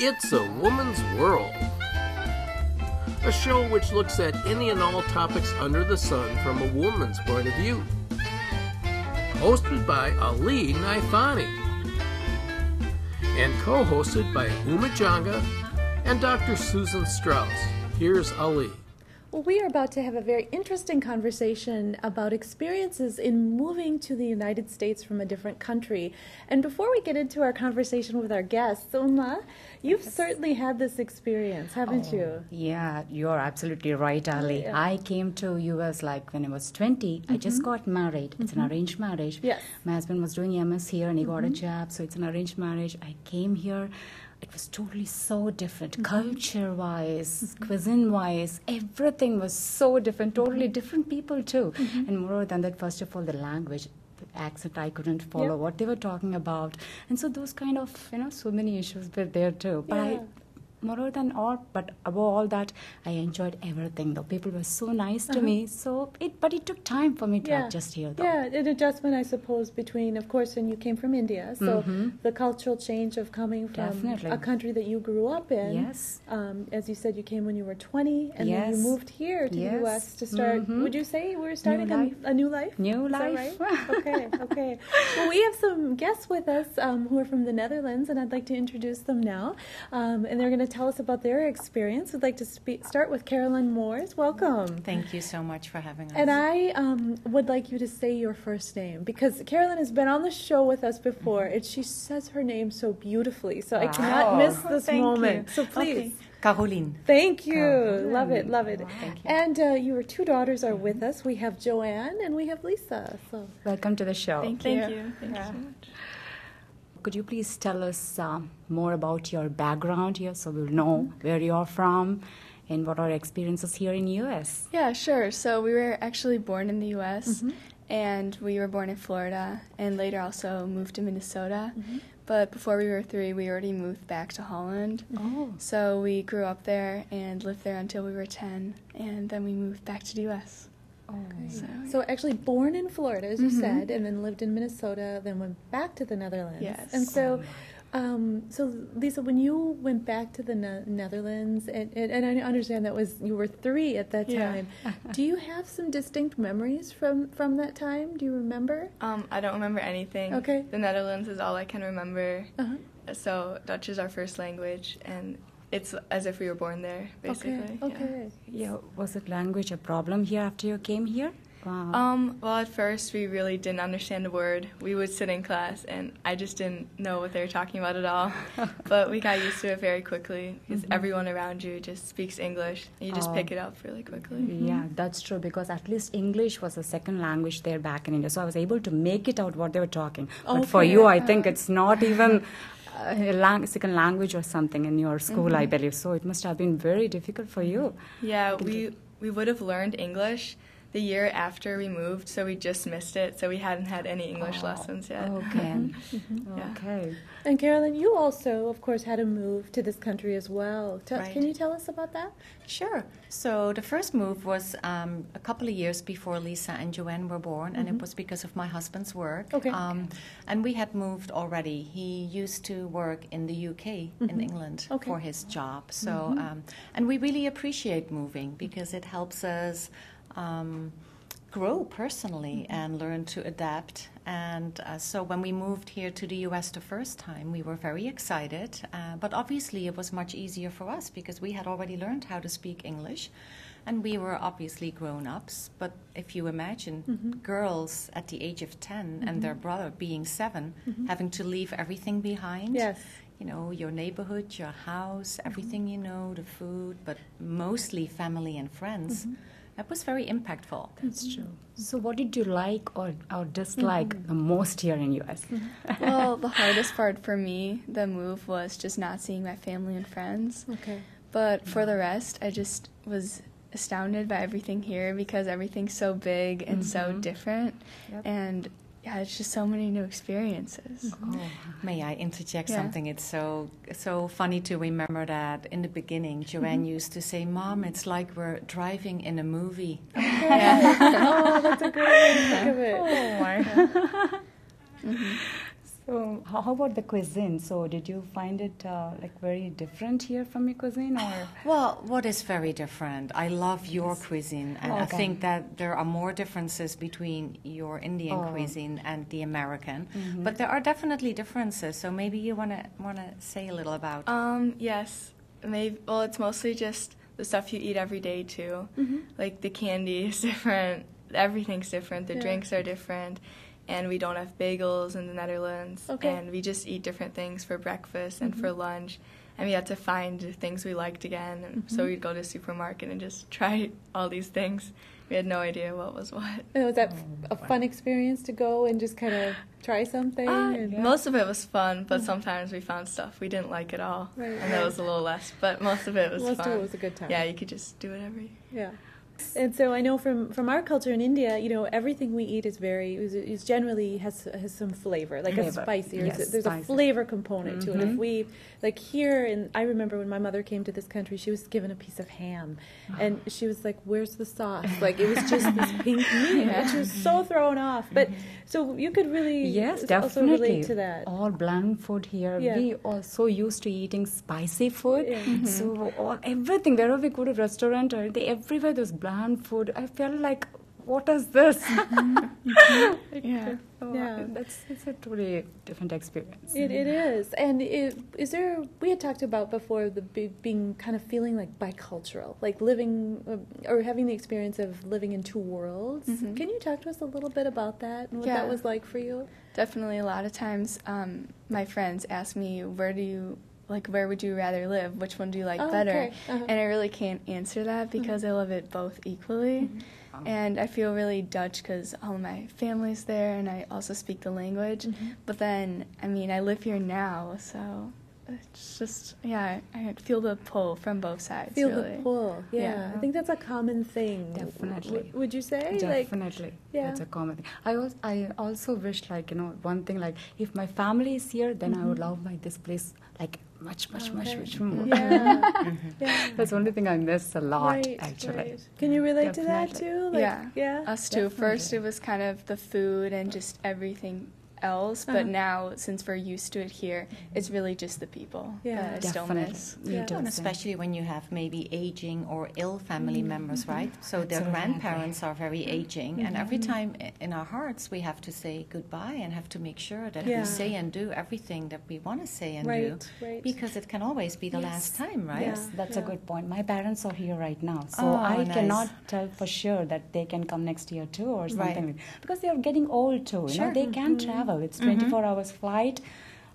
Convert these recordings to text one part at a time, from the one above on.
It's a Woman's World, a show which looks at any and all topics under the sun from a woman's point of view. Hosted by Alli Naithani and co hosted by Uma Janga and Dr. Susan Strauss. Here's Alli. Well, we are about to have a very interesting conversation about experiences in moving to the United States from a different country. And before we get into our conversation with our guests, Uma, you've yes. certainly had this experience, haven't oh, you? Yeah, you're absolutely right, Alli. Oh, yeah. I came to US like when I was 20. Mm-hmm. I just got married. It's mm-hmm. an arranged marriage. Yes. My husband was doing MS here and he mm-hmm. got a mm-hmm. job, so it's an arranged marriage. I came here it was totally so different mm-hmm. culture wise mm-hmm. cuisine wise everything was so different totally mm-hmm. different people too mm-hmm. and more than that first of all the language the accent i couldn't follow what they were talking about and so those kind of you know so many issues were there too but yeah. i more than all but above all that i enjoyed everything though people were so nice to uh-huh. me so it but it took time for me to yeah. adjust here though. yeah an adjustment i suppose between of course when you came from india so mm-hmm. the cultural change of coming from Definitely. a country that you grew up in yes um, as you said you came when you were 20 and yes. then you moved here to yes. the us to start mm-hmm. would you say we're starting new a, a, new life new Is life right? okay okay well we have some guests with us um, who are from the netherlands and i'd like to introduce them now um, and they're going to tell us about their experience. We'd like to speak, start with Carolien Moors. Welcome. Thank you so much for having us. And I um, would like you to say your first name because Carolien has been on the show with us before, mm-hmm. and she says her name so beautifully. So wow. I cannot miss this Thank moment. You. So please. Okay. Carolien. Thank you. Carolien. Love it. Love it. Wow. Thank you. And uh, your two daughters are with us. We have Joanne and we have Lisa. So welcome to the show. Thank you. Thank you. Thank yeah. you so much. Could you please tell us uh, more about your background here so we'll know where you're from and what are your experiences here in the US? Yeah, sure. So we were actually born in the US mm-hmm. and we were born in Florida and later also moved to Minnesota. Mm-hmm. But before we were three, we already moved back to Holland. Oh. So we grew up there and lived there until we were 10, and then we moved back to the US. Okay. So, so, actually born in Florida, as you mm-hmm. said, and then lived in Minnesota, then went back to the Netherlands. Yes. And so, um, so Lisa, when you went back to the ne- Netherlands, and, and, and, I understand that was you were three at that time. Yeah. do you have some distinct memories from from that time? Do you remember? Um, I don't remember anything. Okay. The Netherlands is all I can remember. Uh-huh. So Dutch is our first language, and it's as if we were born there, basically. Okay. Okay. Yeah. yeah. Was it language a problem here after you came here? Wow. Um, well, at first we really didn't understand a word. We would sit in class, and I just didn't know what they were talking about at all. but we got used to it very quickly because mm-hmm. everyone around you just speaks English, and you just oh. pick it up really quickly. Mm-hmm. Yeah, that's true because at least English was a second language there back in India, so I was able to make it out what they were talking. But okay. for you, I think it's not even a lang- second language or something in your school, mm-hmm. I believe. So it must have been very difficult for you. Yeah, we we would have learned English the year after we moved, so we just missed it. So we hadn't had any English oh, lessons yet. Okay. mm-hmm. yeah. Okay. And Carolien, you also, of course, had to move to this country as well. T- right. Can you tell us about that? Sure. So the first move was um, a couple of years before Lisa and Joanne were born, mm-hmm. and it mm-hmm. was because of my husband's work. Okay. Um, and we had moved already. He used to work in the UK, mm-hmm. in England, okay. for his job. So, mm-hmm. um, and we really appreciate moving because it helps us. Um, grow personally mm-hmm. and learn to adapt. And uh, so when we moved here to the US the first time, we were very excited. Uh, but obviously, it was much easier for us because we had already learned how to speak English. And we were obviously grown ups. But if you imagine mm-hmm. girls at the age of 10 mm-hmm. and their brother being 7 mm-hmm. having to leave everything behind. Yes you know, your neighborhood, your house, mm-hmm. everything you know, the food, but mostly family and friends. Mm-hmm that was very impactful. That's true. So, what did you like or, or dislike mm-hmm. the most here in US? Mm-hmm. well, the hardest part for me, the move, was just not seeing my family and friends. Okay. But for the rest, I just was astounded by everything here because everything's so big and mm-hmm. so different. Yep. And yeah, it's just so many new experiences. Oh, may I interject yeah. something? It's so so funny to remember that in the beginning, Joanne mm-hmm. used to say, "Mom, it's like we're driving in a movie." Okay. Yeah. oh, that's a great way to think of it. Oh my. mm-hmm. So, how how about the cuisine? So, did you find it uh, like very different here from your cuisine, or Well, what is very different? I love your cuisine, and I think that there are more differences between your Indian Oh. cuisine and the American. But there are definitely differences. So maybe you wanna wanna say a little about. Um, yes, maybe. Well, it's mostly just the stuff you eat every day too. Mm-hmm. Like the candy is different. Everything's different. The Yeah. drinks are different, and we don't have bagels in the Netherlands. Okay. And we just eat different things for breakfast and for lunch. And we had to find things we liked again. And So we'd go to the supermarket and just try all these things. We had no idea what was what. And was that a fun experience to go and just kind of try something? Uh, and, Most of it was fun, but sometimes we found stuff we didn't like at all, Right, and that was a little less. But most of it was Most of fun. it was a good time. Yeah, you could just do whatever. You, Yeah. And so I know from from our culture in India, you know, everything we eat is very is, is generally has has some flavor, like a spicy. Yes, there's a flavor component to it. If Mhm. we like here, and I remember when my mother came to this country, she was given a piece of ham, and she was like, "Where's the sauce?" Like it was just this pink meat, which was so thrown off. But so you could really yes, also definitely relate to that. All bland food here. Yeah. We are so used to eating spicy food. Yeah. Mm-hmm. So all, everything wherever we go to restaurant or they, everywhere there's bland food. I felt like, what is this? yeah. So, Yeah. that's it's a totally different experience. It, it is, and it, is there? We had talked about before the being kind of feeling like bicultural, like living uh, or having the experience of living in two worlds. Mhm. Can you talk to us a little bit about that and what Yeah. that was like for you? Definitely, a lot of times, um, my friends ask me, "Where do you like? Where would you rather live? Which one do you like Oh, better?" okay. Uh-huh. And I really can't answer that because I love it both equally. And I feel really Dutch because all of my family's there, and I also speak the language. Mm-hmm. But then, I mean, I live here now, so it's just yeah, I feel the pull from both sides. Feel really. the pull. Yeah. Yeah. I think that's a common thing. Definitely. W- would you say? Like, Definitely, yeah. that's a common thing. I also, I also wish, like you know, one thing like if my family is here, then I would love my this place like much, much, oh, much, Okay. much more. yeah. yeah. That's the only thing I miss a lot, Right, actually. right. Can you relate to that too? Like, yeah, Yeah. us too. First, it was kind of the food and just everything else, but Uh-huh. now since we're used to it here, it's really just the people Yeah. that I still miss. Yeah. do And the same. especially when you have maybe aging or ill family mm-hmm. members, mm-hmm. right? So their Absolutely. grandparents are very mm-hmm. aging, and every time in our hearts we have to say goodbye and have to make sure that Yeah. we say and do everything that we want to say and Right, do, right. because it can always be the last time, right? Yes, that's a good point. My parents are here right now, so Oh, I nice. cannot tell for sure that they can come next year too or something Right. because they are getting old too. You Sure. know, they can travel. It's 24 hours flight.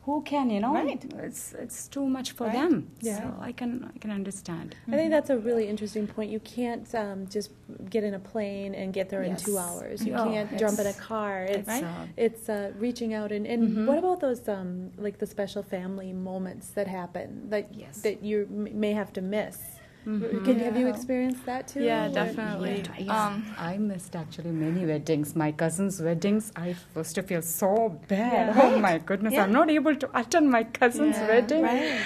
Who can, you know? Right. It's it's too much for Right. them. Yeah. So I can I can understand. I think that's a really interesting point. You can't um, just get in a plane and get there in two hours. You No, can't jump in a car. It's It's, uh, it's uh, reaching out and, and what about those um, like the special family moments that happen that Yes. that you may have to miss? Mhm. Can have you experienced that too? Yeah, definitely. Yeah, Um, I missed actually many weddings. My cousin's weddings, I used to feel so bad. Yeah. Oh my goodness, I'm not able to attend my cousin's Yeah, wedding. Right.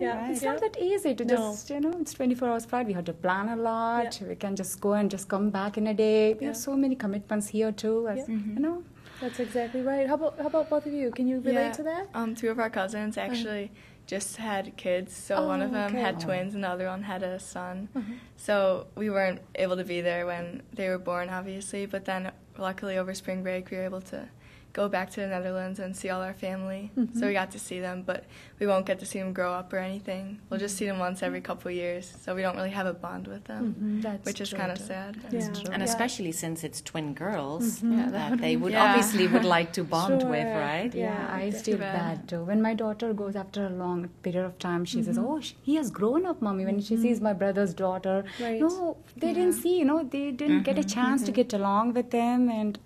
Yeah, Right. It's not that easy to No. just, you know, it's 24 hours flight. We have to plan a lot. We can just go and just come back in a day. We Yeah. have so many commitments here too. As, Yeah. You know, That's exactly right. How about how about both of you? Can you relate Yeah. to that? Um, two of our cousins actually just had kids. So one of Oh, them okay. had Oh. twins, and the other one had a son. Uh-huh. So we weren't able to be there when they were born, obviously. But then, luckily, over spring break, we were able to go back to the Netherlands and see all our family. Mm-hmm. So we got to see them, but we won't get to see them grow up or anything. We'll just see them once every mm-hmm. couple years. So we don't really have a bond with them, mm-hmm. that's which is true kind of sad. That's Yeah. true. And Yeah. especially since it's twin girls, mm-hmm. Yeah, that that they would Yeah. obviously would like to bond with, right? Yeah, Yeah, I that's feel too bad. bad too. When my daughter goes after a long period of time, she says, "Oh, he has grown up, mommy." When she sees my brother's daughter, Right. no, they didn't see. You know, they didn't get a chance to get along with them, and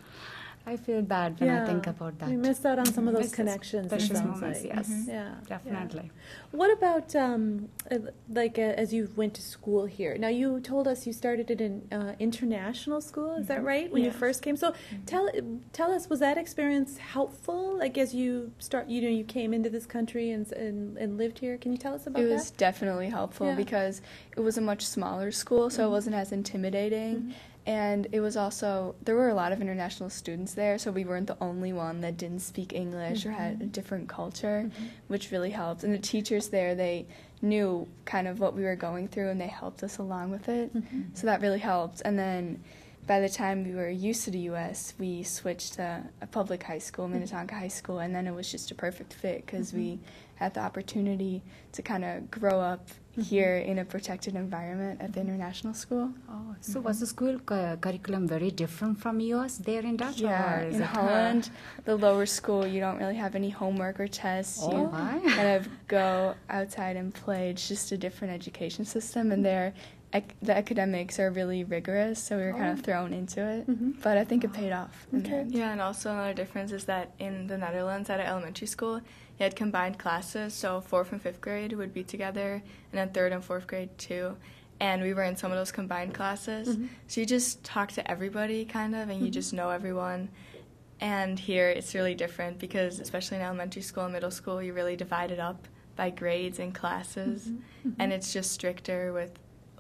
I feel bad when I think about that. We missed out on some of those Missed it. connections. it Precious moments, like. yes. Yeah, yeah. Definitely. What about um, uh, like uh, as you went to school here? Now you told us you started at an uh, international school. Is that right? When you first came, so tell tell us was that experience helpful? Like as you start, you know, you came into this country and and, and lived here. Can you tell us about It was that? definitely helpful Yeah. because it was a much smaller school, so it wasn't as intimidating. And it was also there were a lot of international students there so we weren't the only one that didn't speak english or had a mm-hmm. different culture mm-hmm. which really helped. And the teachers there they knew kind of what we were going through and they helped us along with it. Mm-hmm. So that really helped. And then by the time we were used to the us we switched to a public high school minnetonka high school and then it was just a perfect fit because we had the opportunity to kind of grow up Mm-hmm. here in a protected environment at the international school Oh, so was the school cu- curriculum very different from yours there in Dutch? Yeah, or in Holland, the lower school, you don't really have any homework or tests. Oh, you my. kind of go outside and play. It's just a different education system, and there, ac- the academics are really rigorous, so we were kind of oh. thrown into it. Mm-hmm. But I think it paid off. Okay. Yeah, and also another difference is that in the Netherlands at an elementary school, you had combined classes, so fourth and fifth grade would be together, and then third and fourth grade too. And we were in some of those combined classes, mm-hmm. so you just talk to everybody kind of, and you mm-hmm. just know everyone. And here it's really different because, especially in elementary school and middle school, you really divide it up by grades and classes, mm-hmm. and it's just stricter with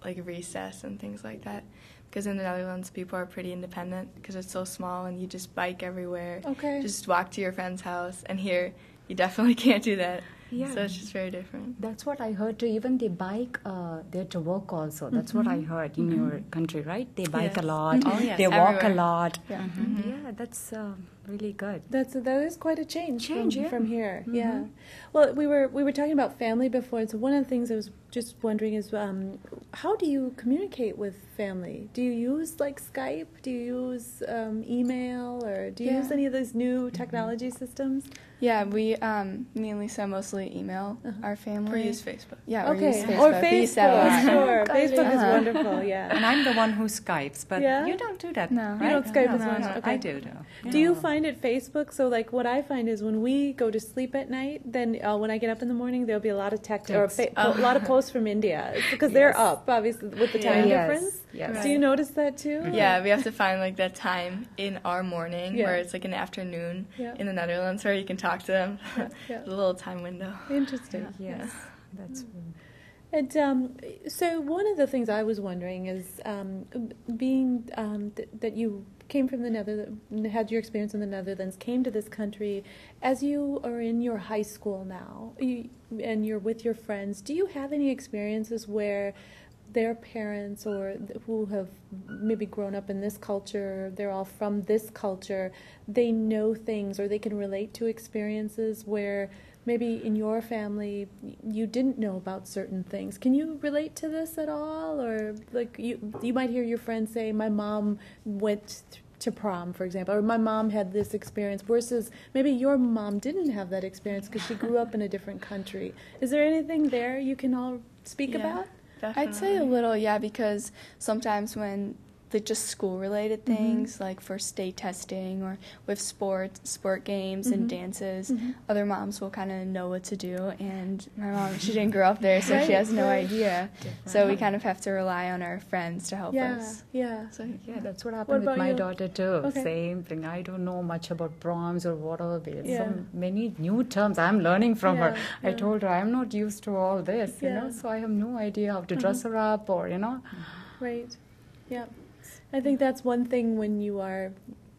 like recess and things like that. Because in the Netherlands, people are pretty independent because it's so small and you just bike everywhere. Okay. Just walk to your friend's house. And here, you definitely can't do that. Yeah. So it's just very different. That's what I heard too. Even they bike uh, there to work also. That's what I heard in your country, right? They bike a lot. Oh, yes. They walk a lot. Yeah. Yeah, that's uh, really good. That's that is quite a change, Change, from, yeah. from here. Yeah. Well, we were we were talking about family before, and so one of the things I was just wondering is, um, how do you communicate with family? Do you use like Skype? Do you use um, email, or do you use any of those new technology systems? Yeah, we um, me and Lisa mostly email our family. We use Facebook. Yeah, or okay, use Facebook. or We use Facebook. lot. Sure, Facebook is Uh-huh. wonderful. Yeah. And I'm the one who Skypes, but Yeah? you don't do that. No. You don't Skype no, as no, much? no, Okay. I do, though. Do you find it Facebook? So, like, what I find is when we go to sleep at night, then uh, when I get up in the morning, there'll be a lot of text or Text. fa- a lot of posts from India It's because they're up, obviously, with the Yeah. time Yes, difference. yes. Do you notice that too? Yeah, we have to find like that time in our morning Yeah. where it's like an afternoon Yeah. in the Netherlands where you can talk to them. Yeah. the little time window. Interesting. Yes, that's And um, so, one of the things I was wondering is um, being um, th- that you came from the Netherlands, had your experience in the Netherlands, came to this country. As you are in your high school now, you, and you're with your friends, do you have any experiences where their parents or who have maybe grown up in this culture, they're all from this culture, they know things or they can relate to experiences where maybe in your family you didn't know about certain things. Can you relate to this at all or like you you might hear your friends say my mom went th- to prom for example or my mom had this experience versus maybe your mom didn't have that experience because she grew up in a different country. Is there anything there you can all speak Yeah. about? I'd say a little, yeah, because sometimes when the just school related mm-hmm. things like for state testing or with sports sport games and mm-hmm. dances mm-hmm. other moms will kind of know what to do and my mom she didn't grow up there so she has no right. idea so we kind of have to rely on our friends to help Yeah, us yeah. so Yeah, that's what happened with my you? daughter too. Okay. Same thing. I don't know much about proms or whatever. There's Yeah. so many new terms I'm learning from her. Yeah, I told her I'm not used to all this, you know, so I have no idea how to dress her up or, you know. Right. Yeah. I think that's one thing when you are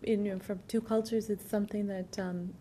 in you know, from two cultures. It's something that um,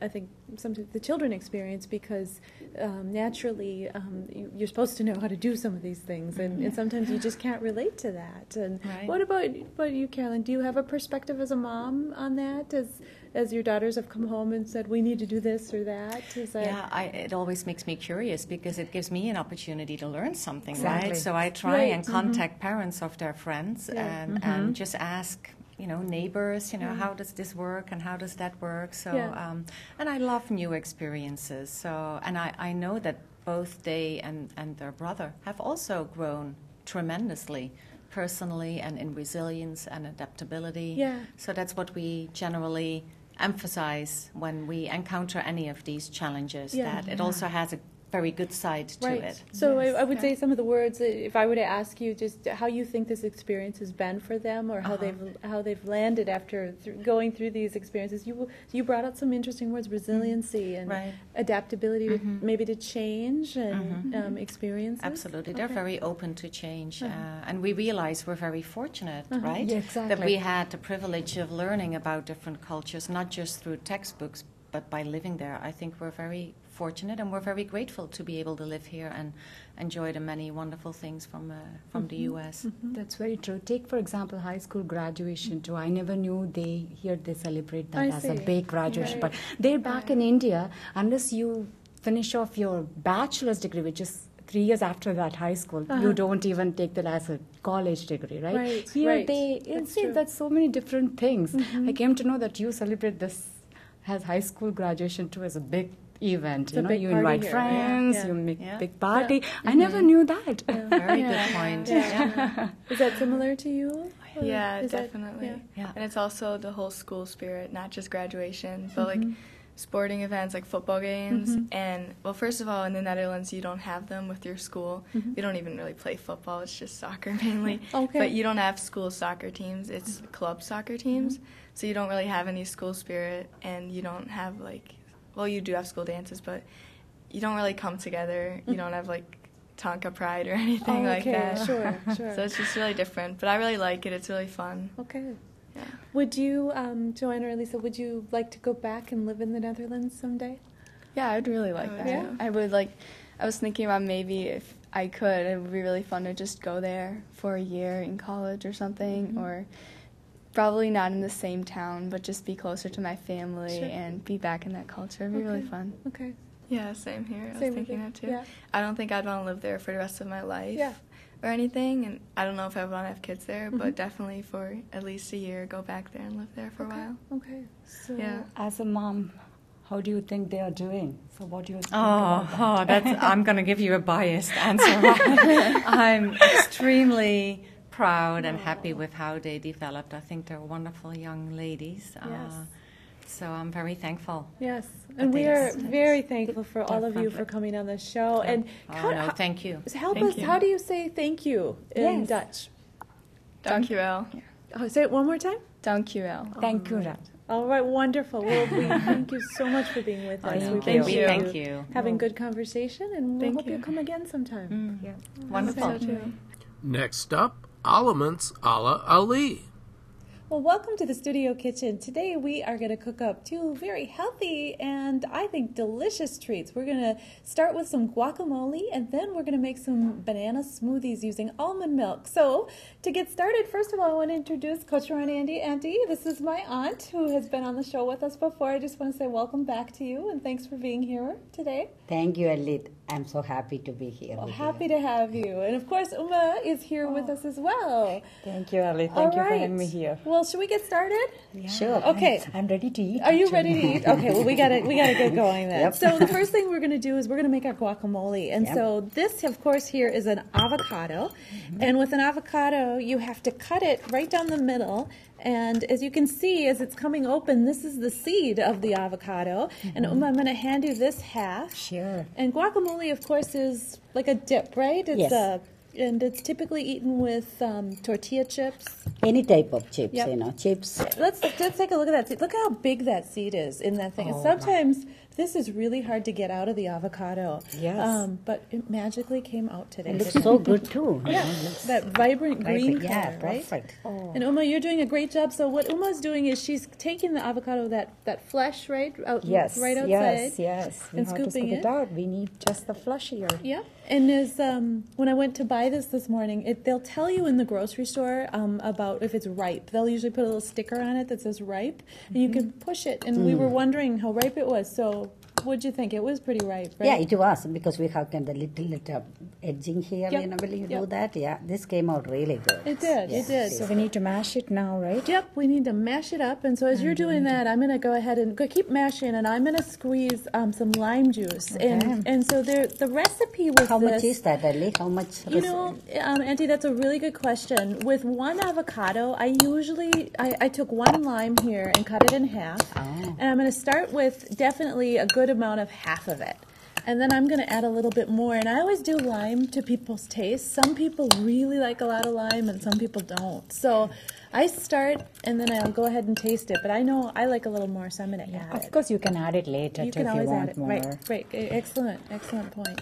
I think sometimes the children experience because um, naturally um, you, you're supposed to know how to do some of these things, and, and sometimes you just can't relate to that. And Right. what about about you, Carolien? Do you have a perspective as a mom on that? As as your daughters have come home and said, "We need to do this or that." That Yeah, I, it always makes me curious because it gives me an opportunity to learn something, Exactly. right? So I try Right, and contact parents of their friends Yeah. and, and just ask, you know, neighbors, you know, how does this work and how does that work? So, Yeah. um, and I love new experiences. So, and I, I know that both they and, and their brother have also grown tremendously personally and in resilience and adaptability. Yeah. So that's what we generally emphasize when we encounter any of these challenges. Yeah. that it also has a very good side to Right. it. So I, I would Yeah. say some of the words. If I were to ask you just how you think this experience has been for them, or how Uh-huh. they've how they've landed after th- going through these experiences, you you brought out some interesting words: resiliency and Right. adaptability, to, Mhm. maybe to change and Mhm. um, experiences. Absolutely, they're Okay. very open to change, Uh-huh. uh, and we realize we're very fortunate, Uh-huh. right? Yeah, exactly. That we had the privilege of learning about different cultures, not just through textbooks, but by living there. I think we're very fortunate, and we're very grateful to be able to live here and enjoy the many wonderful things from uh, from the U.S. That's very true. Take, for example, high school graduation too. I never knew they here they celebrate that I as a big graduation. Right. But they're back in India, unless you finish off your bachelor's degree, which is three years after that high school, Uh-huh. you don't even take that as a college degree, right? Right, Here right. they That's see true. that's so many different things. Mhm. I came to know that you celebrate this as high school graduation too as a big event. It's you a know, big you party invite here, friends, yeah. you make Yeah. big party. I never knew that. Very Yeah. good point. Yeah. Is that similar to you? Yeah, is that- definitely. yeah. Yeah. And it's also the whole school spirit, not just graduation, but Mm-hmm. like sporting events like football games. Mhm. And well, first of all, in the Netherlands, you don't have them with your school. Mhm. We don't even really play football, it's just soccer mainly. Okay. But you don't have school soccer teams, it's club soccer teams. Mm-hmm. So you don't really have any school spirit, and you don't have like, well, you do have school dances, but you don't really come together. You don't have like Tonka Pride or anything Oh, like okay, that. Sure, sure. So it's just really different. But I really like it, it's really fun. okay. Yeah. Would you, um, Joanna or Lisa, would you like to go back and live in the Netherlands someday? Yeah, I'd really like would that. Yeah. I would like. I was thinking about maybe if I could, it would be really fun to just go there for a year in college or something, Mhm. or probably not in the same town, but just be closer to my family Sure. and be back in that culture. It'd be really fun. Okay. Yeah, same here. I Same was thinking you. that too. Yeah. I don't think I'd want to live there for the rest of my life Yeah. or anything. And I don't know if I would want to have kids there, Mhm. but definitely for at least a year, go back there and live there for okay. a while. Okay. So, Yeah. As a mom, how do you think they are doing? So what do you think Oh, about that? oh, that's, I'm going to give you a biased answer. I'm extremely proud and happy with how they developed. I think they're wonderful young ladies. Uh, Yes. so I'm very thankful. Yes. And we are it's- very thankful for all of you for coming on the show. And Oh, how, no, thank you. help Thank us, you. how do you say thank you in Yes. Dutch? Dankjewel. Oh, say it one more time. Dankjewel. Thank you, Rat. All right, wonderful. Well, we thank you so much for being with Oh, us. no, We Thank appreciate you. Thank you. having good conversation, and we'll hope you. you. come again sometime. Mm, Yeah. Wonderful. So too. Next up, Aliments a la Alli. Well, welcome to the studio kitchen. Today we are going to cook up two very healthy and I think delicious treats. We're going to start with some guacamole and then we're going to make some banana smoothies using almond milk. So, to get started, first of all, I want to introduce Kochurani. Auntie, this is my aunt who has been on the show with us before. I just want to say welcome back to you and thanks for being here today. Thank you, Alit. I'm so happy to be here. Well, happy you. to have you. And of course, Uma is here with oh. us as well. Thank you, Alli. Thank All you for having me here. Well, should we get started? Yeah. Sure. Okay. I'm, I'm ready to eat. Are you actually. ready to eat? Okay, well we gotta we gotta get going then. Yep. So the first thing we're gonna do is we're gonna make our guacamole, and Yep. so this, of course, here is an avocado, mm-hmm. and with an avocado you have to cut it right down the middle. And as you can see, as it's coming open, this is the seed of the avocado. And Uma, I'm gonna hand you this half. Sure. And guacamole, of course, is like a dip, right? It's Yes. a and it's typically eaten with um, tortilla chips. Any type of chips, Yep. you know, chips. Let's let's take a look at that seed. Look how big that seed is in that thing. And sometimes this is really hard to get out of the avocado. Yes. Um, but it magically came out today. It looks didn't so good too. you Yeah, know, looks that vibrant green vibrant. Yeah, color, right? perfect. And Uma, you're doing a great job. So what Uma's doing is she's taking the avocado that that flesh right out Yes, right outside. yes, yes. We and have to scooping scoop it. it out. We need just the flesh here. Yeah, and as um, when I went to buy this this morning, it, they'll tell you in the grocery store um, about if it's ripe. They'll usually put a little sticker on it that says ripe, and you can push it. And we were wondering how ripe it was. So, what'd you think? It was pretty ripe, right? Yeah, it was because we have kind of little little edging here. Yep. You know, will you Yep. do that? Yeah, this came out really good. It did. Yeah, It did. So we need to mash it now, right? Yep, we need to mash it up. And so as you're doing that, I'm going to go ahead and go keep mashing, and I'm going to squeeze um, some lime juice. And and so there, the recipe was How this. much is that, Alli? How much? You know, um, Auntie, that's a really good question. With one avocado, I usually I, I took one lime here and cut it in half, Oh. and I'm going to start with definitely a good amount of half of it. And then I'm going to add a little bit more. And I always do lime to people's taste. Some people really like a lot of lime, and some people don't. So I start, and then I'll go ahead and taste it. But I know I like a little more, so I'm going to add Of it. course, you can add it later You can if you always want add it. more. Right, right. Excellent, excellent point.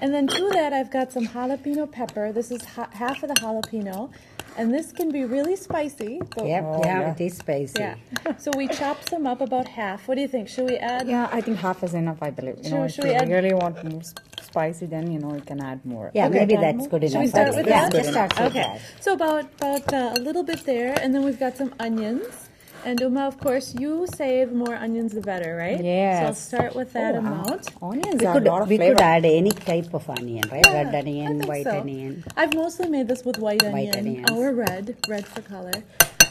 And then to that, I've got some jalapeno pepper. This is ha- half of the jalapeno. And this can be really spicy. But Yep, Oh, yeah, yeah. it is spicy. Yeah. so we chop some up about half. What do you think? Should we add? Yeah, I think half is enough. I believe. You Should- know, should if we you add- really want more s- spicy, then you know you can add more. Yeah, Okay. maybe that's more? good Should enough. we start That's- with yeah, that? good enough. Okay. So about about uh, a little bit there, and then we've got some onions. And Uma, of course, you say the more onions the better, right? Yeah. So I'll start with that Oh, amount. Onions We are could, a lot of we flavor. could add any type of onion, right? Yeah, Red onion, I think white so. onion. I've mostly made this with white onion White onions. or red, red for color.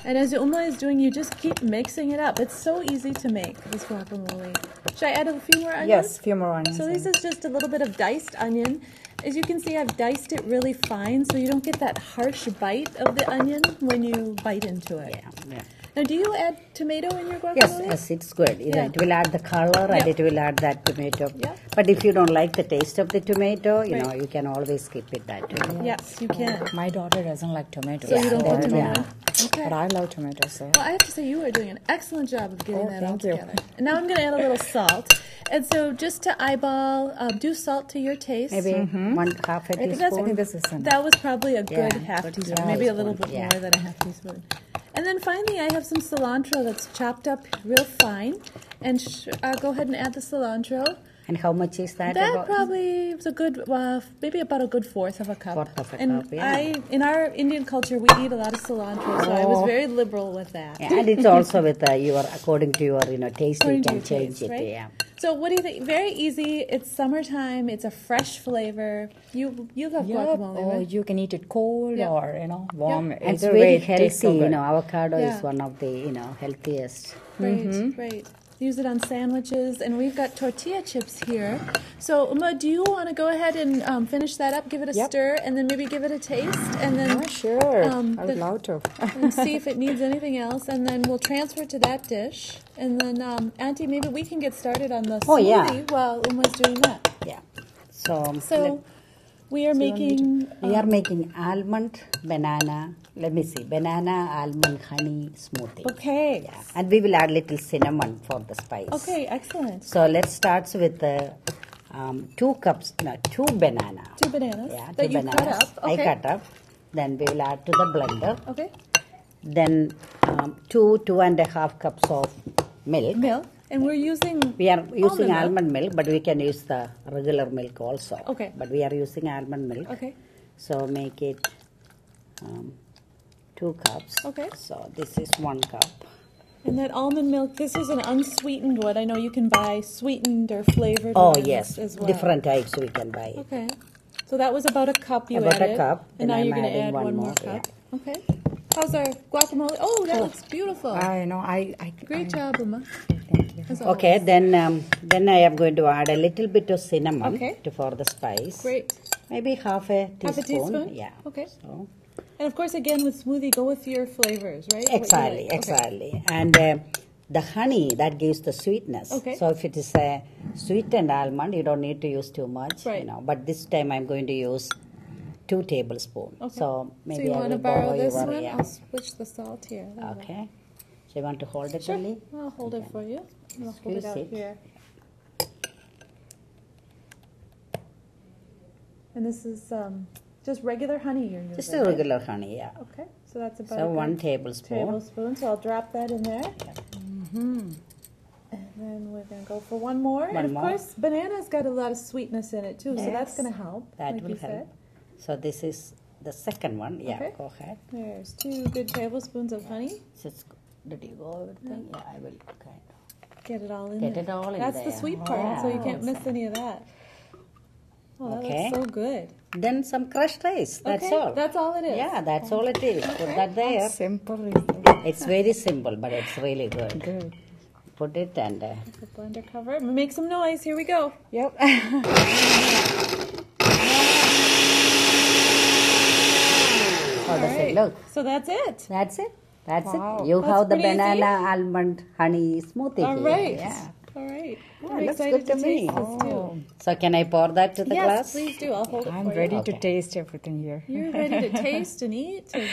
And as Uma is doing, you just keep mixing it up. It's so easy to make this guacamole. Should I add a few more onions? Yes, a few more onions. So in. this is just a little bit of diced onion. As you can see, I've diced it really fine so you don't get that harsh bite of the onion when you bite into it. Yeah, yeah. Now, do you add tomato in your guacamole? Yes, yes, it's good. You know, Yeah. It will add the color and it will add that tomato. Yeah. But if you don't like the taste of the tomato, you Right. know, you can always skip it that way. Yes, you can. My daughter doesn't like tomatoes. So you don't put But, tomato? yeah. Okay. But I love tomatoes. So. Well, I have to say you are doing an excellent job of getting Oh, that all thank you. together. And now I'm going to add a little salt. And so just to eyeball, um, do salt to your taste. Maybe one half a I think that's. I think this is enough. That was probably a good Yeah, half teaspoon, half maybe a little bit yeah. more than a half teaspoon. And then finally, I have some cilantro that's chopped up real fine. And uh, go ahead and add the cilantro. And how much is that? That about? probably was a good, uh, maybe about a good fourth of a cup. Fourth of a and cup, yeah. I, in our Indian culture, we eat a lot of cilantro, so I was Oh. very liberal with that. Yeah, and it's also with uh, your according to your you know taste you According to can change taste, it. right? Yeah. So what do you think? Very easy. It's summertime. It's a fresh flavor. You you love Yeah, guacamole, or right? you can eat it cold Yeah. or you know warm. And it's Either very way, healthy. so you know, avocado Yeah. is one of the you know healthiest. Right, right. Use it on sandwiches, and we've got tortilla chips here. So Uma, do you want to go ahead and um, finish that up? Give it a Yep. stir, and then maybe give it a taste, and then Yeah, sure. Um, I would the- love to. and see if it needs anything else, and then we'll transfer to that dish. And then, um, Auntie, maybe we can get started on the Oh, yeah. while Uma's doing that. Yeah. So, So we are making. let- we are making almond banana. Let me see, banana almond honey smoothie. Okay. Yeah, and we will add little cinnamon for the spice. Okay, excellent. So let's start with the um, two cups, no, two banana. Two bananas Yeah, that two you bananas. cut up. I Okay. cut up. Then we will add to the blender. Okay. Then um, two, two and a half cups of milk. Milk, and we're using. We are using milk. almond milk, but we can use the regular milk also. Okay. But we are using almond milk. Okay. So make it um, two cups. Okay. So this is one cup. And that almond milk, this is an unsweetened one. I know you can buy sweetened or flavored Oh ones yes, as well. different types we can buy. Okay. So that was about a cup you About a cup, And and now I'm you're going to add one, one more more, cup. Okay. How's our guacamole? Oh, that looks beautiful. I know. I. I Great I, job, Uma. Thank you. As Okay, always. then um, then I am going to add a little bit of cinnamon Okay. to, for the spice. Great. Maybe half a teaspoon. Half a teaspoon? Yeah. Okay. So And of course, again, with smoothie, go with your flavors, right? What you exactly. Okay. exactly, and uh, the honey that gives the sweetness. Okay. So if it is a sweetened almond, you don't need to use too much. Right. You know, but this time I'm going to use two tablespoons. Okay. So maybe so you I want will to borrow this your, one? Yeah. I'll switch the salt here. Okay. So you want to hold it, Sure. I'll hold it for you. I'll hold it out it. here. And this is um, just regular honey you're using. Just a right? regular honey, yeah. Okay, so that's about So one tablespoon. tablespoon. So I'll drop that in there. Mm-hmm. And then we're gonna go for one more. One and of more. course, banana's got a lot of sweetness in it too, so that's gonna help. That like will you help. said. So this is the second one. Yeah, Okay. go ahead. There's two good tablespoons of honey. Just did you go everything? Yeah, I will. Okay. Get it all in Get there. it all in That's the sweet part, so you can't Oh. miss any of that. Oh, that Okay. looks so good. Then some crushed rice. That's okay, all. That's all it is. Yeah, that's all it is. Put Okay. that there. Simple. is It's very simple, but it's really good. Good. Put it and uh, The blender cover. Make some noise. Here we go. Yep. does Alright. it look? So that's it. That's it. That's Wow. it. You That's have the pretty easy. banana almond honey smoothie. All here. right. Yeah. All right. Yeah, I'm looks excited good to to me. taste this too. So can I pour that to the yes, glass? please do. I'll hold it I'm for ready you. to Okay. taste everything here. You're ready to taste and eat. And...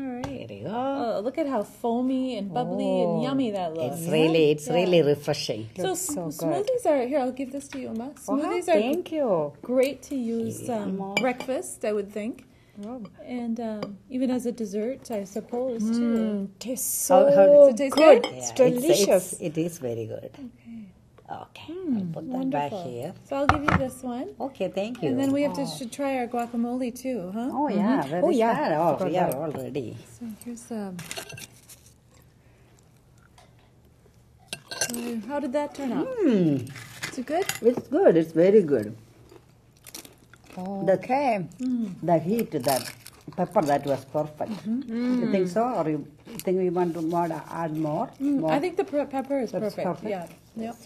All right. There you go. Oh, look at how foamy and bubbly and Oh, yummy that looks. It's really, it's Yeah. really refreshing. So, so s- good. smoothies are here. I'll give this to you, Emma. Wow, Smoothies are thank you. great to use um, Yeah. breakfast, I would think, Wow. and um, even as a dessert, I suppose too. Mm, tastes so how does it taste good. good? It's delicious. It's, it is very good. Okay, Okay, I'll put that back wonderful. here. So I'll give you this one, Okay, thank you. and then we have to should try our guacamole too, huh? Oh yeah, where Oh, yeah, that? Oh, forgot we are that. all ready. So here's um. so How did that turn out? Hmm, Is it good? it's good. It's very good. The, Okay. the heat, that pepper, that was perfect. Mm-hmm. You think so, or you think we want to more, add more? more? Mm, I think the pepper is perfect. perfect. Yeah. Yep.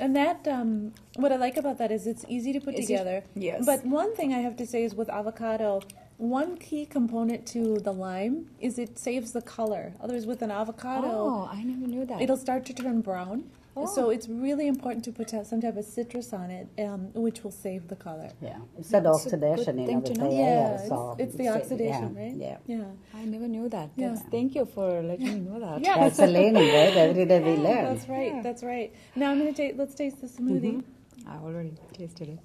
And that, um, what I like about that is it's easy to put together. yes. But one thing I have to say is with avocado, one key component to the lime is it saves the color. Others with an avocado, Oh, I never knew that. it'll start to turn brown. Oh. So it's really important to put some type of citrus on it, um, which will save the color. Yeah, it's that That's a oxidation, you thing know, to know. Yeah, air. it's, So it's the yeah, oxidation, right? Yeah. Yeah. I never knew that. Yeah. That's, thank you for letting me know that. Yeah. That's a learning, right? Every day we learn. That's right. That's right. Now I'm gonna take. Let's taste the smoothie. I already tasted it.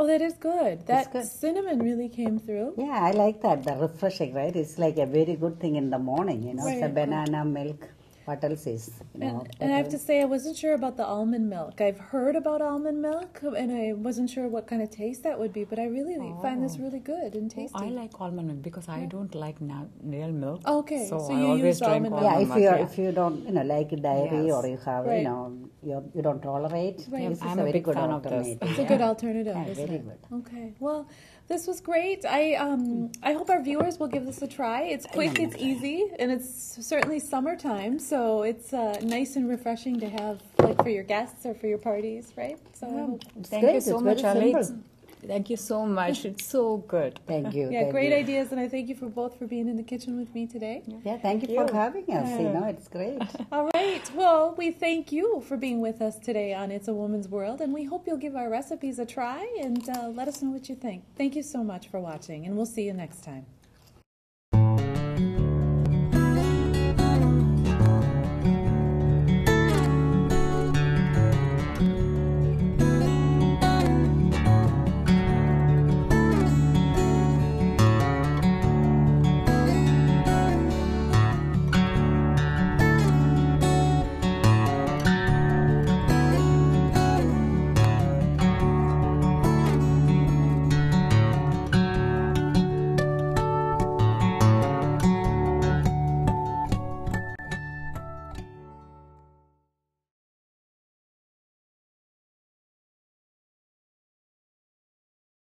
Oh, that is good. That good. cinnamon really came through. Yeah, I like that. The refreshing, right? It's like a very good thing in the morning, you know. it's a banana milk. What else is? You know, And, and I have to say, I wasn't sure about the almond milk. I've heard about almond milk, and I wasn't sure what kind of taste that would be. But I really oh. find this really good and tasty. Oh, I like almond milk because I don't like na- real milk. Okay, so, so I you always use drink almond milk. yeah, if you yeah. if you don't, you know, like dairy Yes. or you have, Right. you know, you you don't tolerate, Right. this is I'm a a very big good fan of this. alternative. it's a good alternative. Yeah, isn't very it? good. Okay. Well, this was great. I um I hope our viewers will give this a try. It's quick, it's easy, and it's certainly summertime, so it's uh, nice and refreshing to have like for your guests or for your parties, right? So I hope. Thank great, you so it's much, very Alli. Simple. Thank you so much. It's so good. Thank you. Yeah, thank great you. ideas, and I thank you for both for being in the kitchen with me today. Yeah, thank you for having us. You know, it's great. All right. Well, we thank you for being with us today on It's a Woman's World, and we hope you'll give our recipes a try and uh, let us know what you think. Thank you so much for watching, and we'll see you next time.